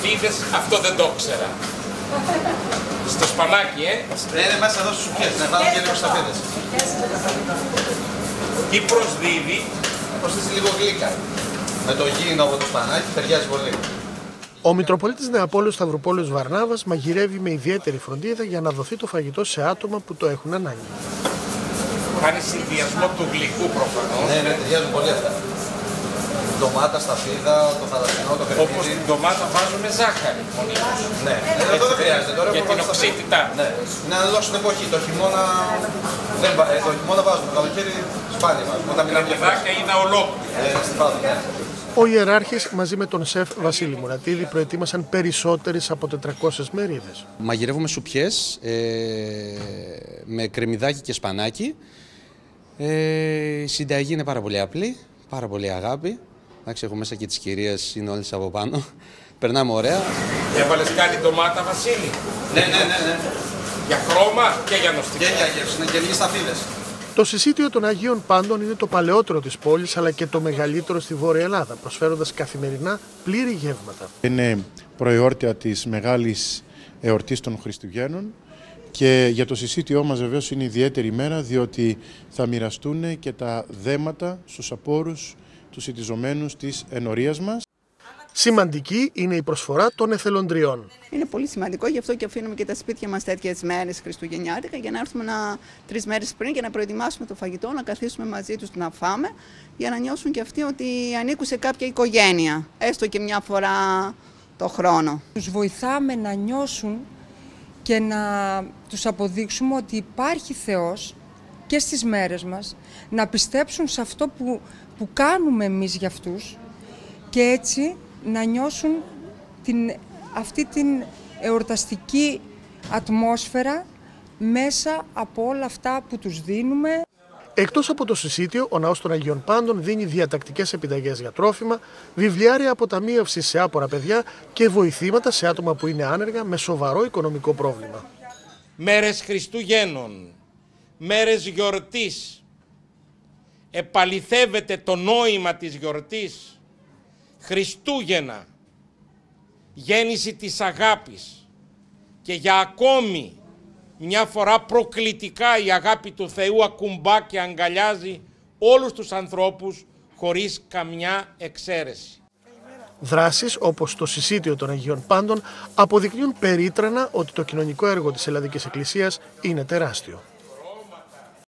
Φίδες, αυτό δεν το ήξερα. Στο σπανάκι, ε. Ναι, είναι μέσα εδώ στους πιές, να βάλουμε και λίγο σταφίδες. Τι προσδίδει. Προσθέσει λίγο γλύκα. Με το γήινο από το σπανάκι ταιριάζει πολύ. Ο Μητροπολίτης Νεαπόλεως Σταυροπόλεως Βαρνάβας μαγειρεύει με ιδιαίτερη φροντίδα για να δοθεί το φαγητό σε άτομα που το έχουν ανάγκη. Κάνει συνδυασμό του γλυκού προφανώς. Ναι, ναι, ταιριάζουν πολύ αυτά. Ντομάτα, σταφίδα, το θαλασσινό, το Όπως κρεμμύδι. την ντομάτα βάζουμε ζάχαρη μονίμως. Ναι, ναι, εδώ δεν χρειάζεται. Τώρα Για έχουμε την βάλει σταφίδα. οξύτητα. Ναι, είναι αναλόγω στην εποχή. Το χειμώνα δεν βα- ε, το χειμώνα βάζουμε, το καλοκαίρι σπάνια βάζουμε. Όταν μιλάμε για Παιδάκια είναι ολόκληρα. Ε, στην πάντα, ναι. Ο Ιεράρχης μαζί με τον σεφ Βασίλη Μουρατίδη προετοίμασαν περισσότερες από 400 μερίδες. Μαγειρεύουμε σουπιές ε, με κρεμμυδάκι και σπανάκι. Ε, η συνταγή είναι πάρα πολύ απλή, πάρα πολύ αγάπη. Εντάξει, έχω μέσα και τις κυρίες, είναι όλες από πάνω. Περνάμε ωραία. Έβαλες κάτι ντομάτα, Βασίλη. Ναι, ναι, ναι, ναι. Για χρώμα και για νοστική. Και για γεύση, είναι και λίγες σταφίδες. Το συσίτιο των Αγίων Πάντων είναι το παλαιότερο της πόλης αλλά και το μεγαλύτερο στη Βόρεια Ελλάδα, προσφέροντας καθημερινά πλήρη γεύματα. Είναι προεόρτια της μεγάλης εορτής των Χριστουγέννων και για το συσίτιό μας βεβαίως είναι ιδιαίτερη ημέρα διότι θα μοιραστούν και τα δέματα στους απόρους, τους σιτιζομένους της ενορίας μας. Σημαντική είναι η προσφορά των εθελοντριών. Είναι πολύ σημαντικό, γι' αυτό και αφήνουμε και τα σπίτια μας τέτοιες μέρες Χριστουγεννιάτικα για να έρθουμε τρεις μέρες πριν και να προετοιμάσουμε το φαγητό, να καθίσουμε μαζί τους να φάμε, για να νιώσουν και αυτοί ότι ανήκουν σε κάποια οικογένεια, έστω και μια φορά το χρόνο. Τους βοηθάμε να νιώσουν και να τους αποδείξουμε ότι υπάρχει Θεός και στις μέρες μας, να πιστέψουν σε αυτό που, που κάνουμε εμείς για αυτούς και έτσι να νιώσουν την, αυτή την εορταστική ατμόσφαιρα μέσα από όλα αυτά που τους δίνουμε. Εκτός από το συσίτιο, ο Ναός των Αγίων Πάντων δίνει διατακτικές επιταγές για τρόφιμα, βιβλιάρια αποταμίευση σε άπορα παιδιά και βοηθήματα σε άτομα που είναι άνεργα με σοβαρό οικονομικό πρόβλημα. Μέρες Χριστουγέννων, μέρες γιορτής. Επαληθεύεται το νόημα της γιορτής. Χριστούγεννα, γέννηση της αγάπης. Και για ακόμη μια φορά προκλητικά η αγάπη του Θεού ακουμπά και αγκαλιάζει όλους τους ανθρώπους χωρίς καμιά εξαίρεση. Δράσεις όπως το συσίτιο των Αγίων Πάντων αποδεικνύουν περίτρανα ότι το κοινωνικό έργο της Ελλαδικής Εκκλησίας είναι τεράστιο.